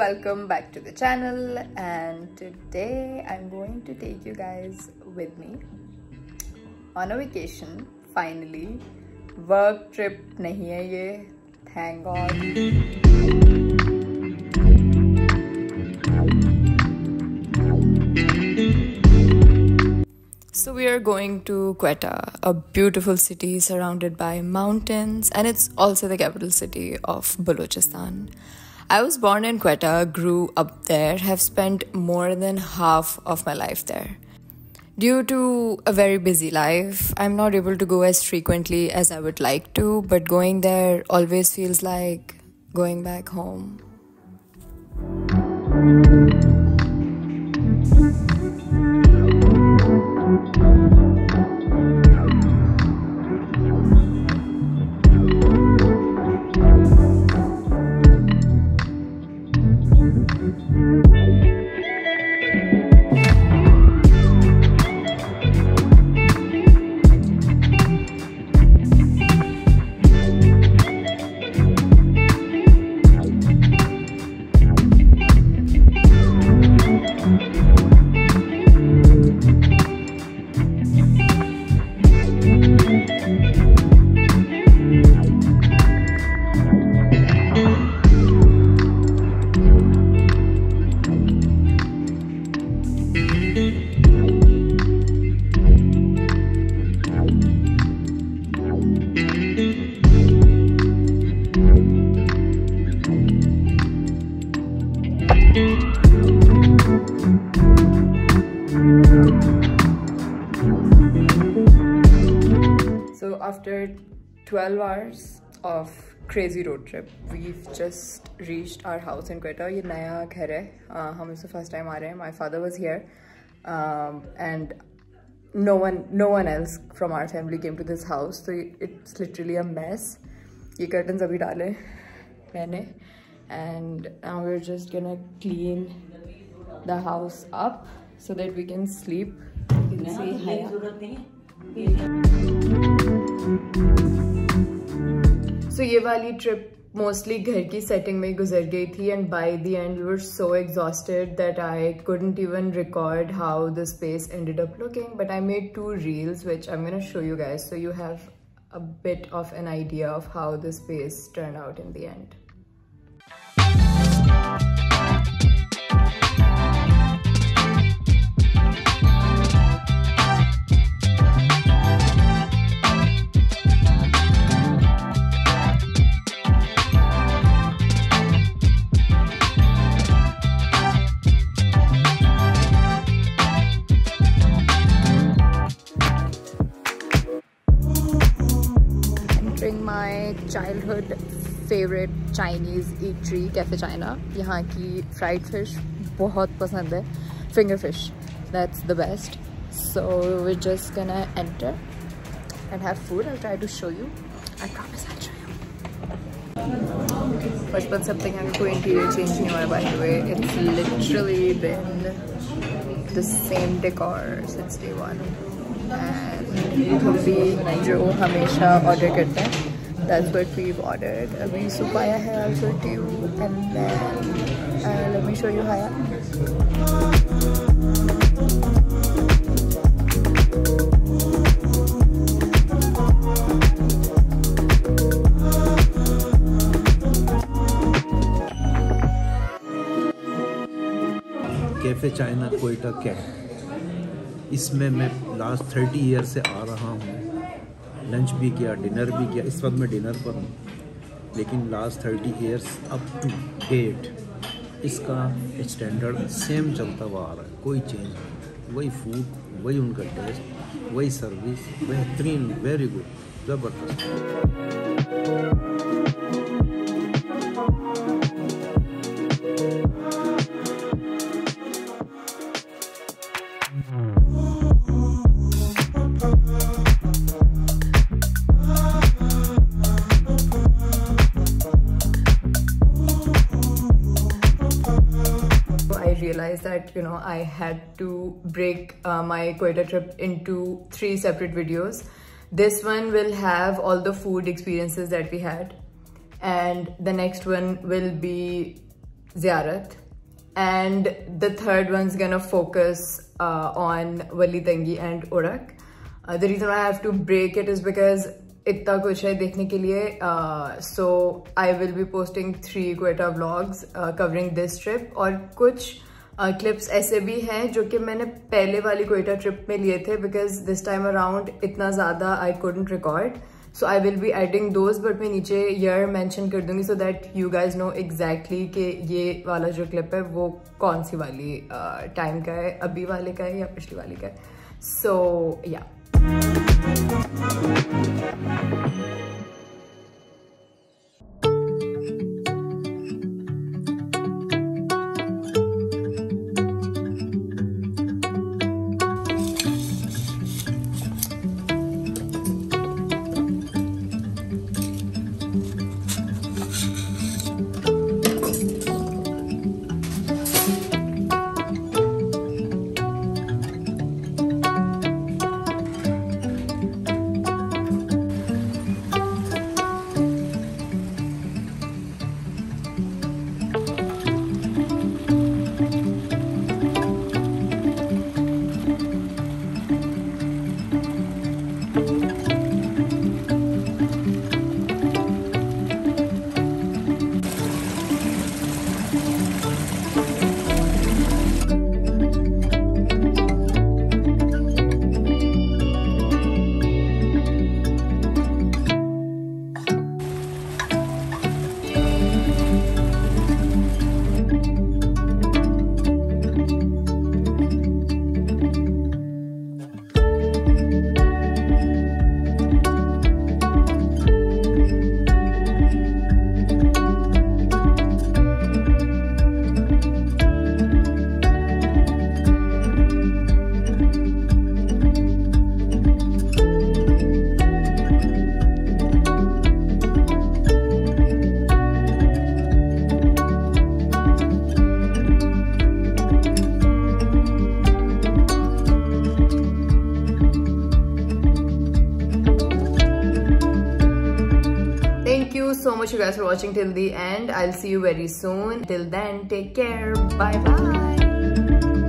welcome back to the channel. And today I'm going to take you guys with me on a vacation. Finally work trip nahi hai ye. Thank god. So we are going to Quetta, a beautiful city surrounded by mountains, and it's also the capital city of Balochistan. I was born in Quetta, grew up there, have spent more than half of my life there. Due to a very busy life, I'm not able to go as frequently as I would like to, but going there always feels like going back home. After 12 hours of crazy road trip, we've just reached our house in Quetta. ये नया घर है uh, हम इससे first time आ रहे हैं. My father was here um, and no one no one else from our family came to this house. So it's literally a mess. ये curtains अभी डाले मैंने and now we're just gonna clean the house up so that we can sleep. You can see सो ये वाली trip mostly घर की setting में गुजर गई थी and by the end were so exhausted that I couldn't even record how the space ended up looking but I made two reels which I am show you guys so you have a bit of an idea of how the space turned out in the end. entering my childhood favorite Chinese eatery Cafe China. यहाँ की fried fish बहुत पसंद है. Finger fish, that's the best. So we're just gonna enter and have food. I'll try to show you. I promise I'll show you. First but something अगर कोई interior change नहीं हुआ है by the way. It's literally been the same decor since day one. हम भी जो हमेशा order करते हैं that's what we've ordered. अभी soup आया है then uh, let me show you Haya. Cafe China Quetta cat इसमें मैं लास्ट थर्टी ईयर से आ रहा हूँ। लंच भी किया डिनर भी किया। इस वक्त मैं डिनर पर हूँ। लेकिन last thirty years up to date इसका स्टैंडर्ड सेम चलता हुआ आ रहा है। कोई चेंज नहीं। वही फ़ूड वही उनका टेस्ट वही सर्विस बेहतरीन वेरी गुड ज़बरदस्त। that you know I had to break uh, my Quetta trip into three separate videos. This one will have all the food experiences that we had, and the next one will be Ziyarat. And the third one's gonna focus uh, on Wali Tangi and Urak. Uh, the reason why I have to break it is because इतना कुछ है देखने के लिए so I will be posting three Quetta vlogs covering this trip और कुछ clips ऐसे भी हैं जो कि मैंने पहले वाली कोयटा ट्रिप में लिए थे बिकॉज़ दिस टाइम अराउंड इतना ज़्यादा I couldn't record so I will be adding those but मैं नीचे ईयर मेंशन कर दूँगी so that you guys know exactly कि ये वाला जो क्लिप है वो कौन सी वाली टाइम uh, का है अभी वाले का है या पिछली वाली का है सो so, या yeah. Much you guys for watching till the end. I'll see you very soon. Till then, take care. Bye bye.